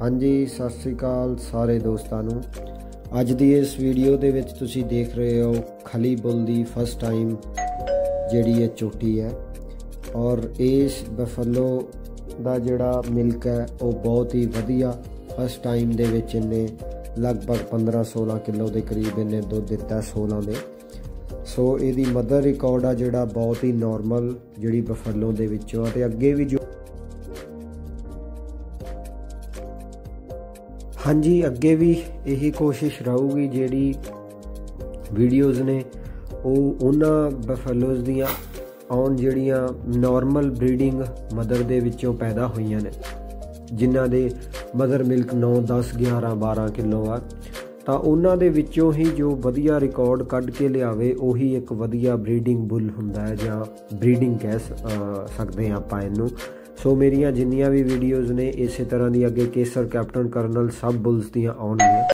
ਹਾਂਜੀ, ਸਤਿ ਸ੍ਰੀ ਅਕਾਲ ਸਾਰੇ ਦੋਸਤਾਂ ਨੂੰ। ਅੱਜ ਦੀ ਇਸ ਵੀਡੀਓ ਦੇ ਵਿੱਚ ਤੁਸੀਂ ਦੇਖ ਰਹੇ ਹੋ ਖਲੀ ਬੁੱਲ ਦੀ ਫਸਟ ਟਾਈਮ ਜਿਹੜੀ ਇਹ ਚੋਟੀ ਹੈ। ਔਰ ਇਸ ਬਫਲੋ ਦਾ ਜਿਹੜਾ ਮਿਲਕ ਹੈ, ਉਹ ਬਹੁਤ ਹੀ ਵਧੀਆ ਫਸਟ ਟਾਈਮ ਦੇ ਵਿੱਚ ਇਹਨੇ ਲਗਭਗ 15-16 ਕਿਲੋ ਦੇ ਕਰੀਬ ਇਹਨੇ ਦੁੱਧ ਦਿੱਤਾ 16 ਦੇ। ਸੋ ਇਹਦੀ ਮਦਰ ਰਿਕਾਰਡ ਆ ਜਿਹੜਾ ਬਹੁਤ ਹੀ ਨਾਰਮਲ ਜਿਹੜੀ ਬਫਲੋ ਦੇ ਵਿੱਚੋਂ ਆ ਤੇ ਅੱਗੇ ਵੀ ਜੋ ਹਾਂਜੀ, ਅੱਗੇ ਵੀ ਇਹੀ ਕੋਸ਼ਿਸ਼ ਰਹੂਗੀ ਜਿਹੜੀ ਵੀਡੀਓਜ਼ ਨੇ, ਉਹ ਉਹਨਾਂ ਬਫਲੋਜ਼ ਦੀਆਂ ਆਉਣ ਜਿਹੜੀਆਂ ਨਾਰਮਲ ਬਰੀਡਿੰਗ ਮਦਰ ਦੇ ਵਿੱਚੋਂ ਪੈਦਾ ਹੋਈਆਂ ਨੇ, ਜਿਨ੍ਹਾਂ ਦੇ ਮਦਰ ਮਿਲਕ 9 10 11 12 ਕਿਲੋ ਆ। ਤਾਂ ਉਹਨਾਂ ਦੇ ਵਿੱਚੋਂ ਹੀ ਜੋ ਵਧੀਆ ਰਿਕਾਰਡ ਕੱਢ ਕੇ ਲਿਆਵੇ, ਉਹੀ ਇੱਕ ਵਧੀਆ ਬਰੀਡਿੰਗ ਬੁੱਲ ਹੁੰਦਾ ਹੈ, ਜਾਂ ਬਰੀਡਿੰਗ ਕਹਿ ਸਕਦੇ ਆ ਆਪਾਂ ਇਹਨੂੰ। ਸੋ ਮੇਰੀਆਂ ਜਿੰਨੀਆਂ ਵੀ ਵੀਡੀਓਜ਼ ਨੇ ਇਸੇ ਤਰ੍ਹਾਂ ਦੀ ਅੱਗੇ ਕੇਸਰ ਕੈਪਟਨ ਕਰਨਲ ਸਭ ਬੁਲਸ ਦੀਆਂ ਆਉਣਗੀਆਂ।